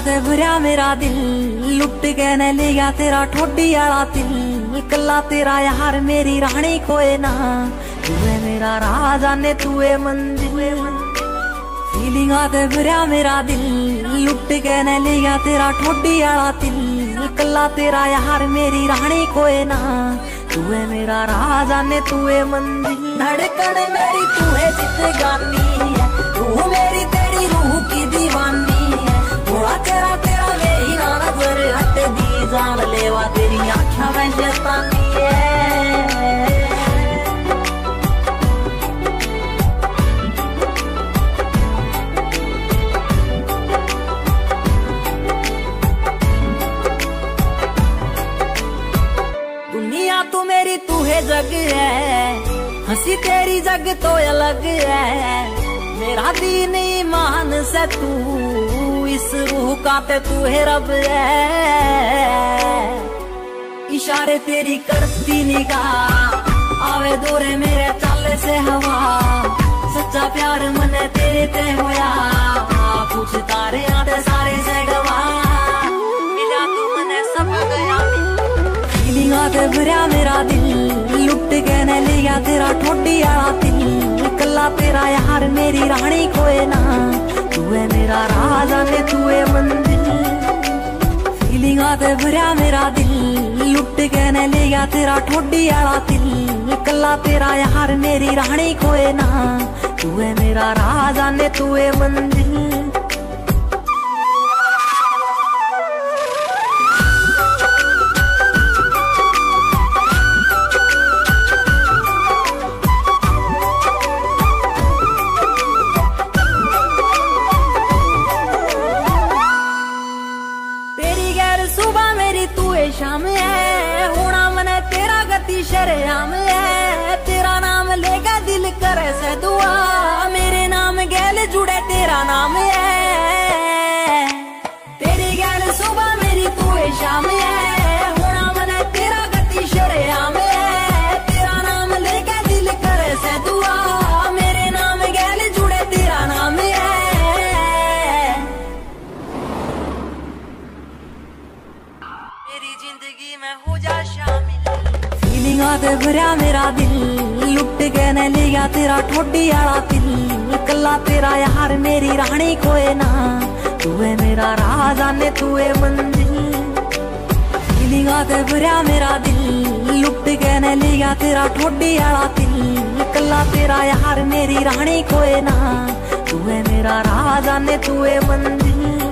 दे भरिया मेरा दिल। लुट के न लिया तेरा ठोडी आला दिल। कला तेरा यार मेरी रानी खोए ना। तू है मेरा राजा ने तू है मंदिर फीलिंगा दे भरिया मेरा दिल। लुट के न लिया तेरा ठोडी आला दिल। कला तेरा यार मेरी रानी कोई ना। तू है मेरा राजा ने तू है मंदिर धड़कन मेरी तू है जित गानी है। तू मेरी दुनिया तू मेरी, तू है जग है। हँसी तेरी जग तो अलग है। मेरा दीन ईमान से तू इस रूह का ते तू है रब है। इशारे तेरी करती निगाह, आवे दूरे मेरे चाले से हवा। सच्चा प्यार मने तेरे ते होया। कुछ तारे आते से ते भरिया मेरा दिल, लुट के ने लिया तेरा ठोडी वाला दिल। कल्ला तेरा यार मेरी रानी कोए ना तू है मेरा राजा ने तू है मंदिर फीलिंगां ते भरिया मेरा दिल, लुट के ने लिया तेरा ठोडी आला दिल। कल्ला तेरा यार मेरी रानी कोए ना तू है मेरा राजा ने तू है मंदिर। तेरी गैर सुबह मेरी तू है शाम है होना मन तेरा गति फीलिंगां ते भरिया मेरा दिल। लुट के ने लिया तेरा ठोडी आला दिल कल्ला तेरा यार मेरी रानी कोए ना। तू है मेरा राजा ने तू है मंजिल। फीलिंगां ते भरिया मेरा दिल। लुट के ने लिया तेरा ठोडी आला दिल कल्ला तेरा यार मेरी रानी कोए ना। तू है मेरा राजा ने तू है मंजिल।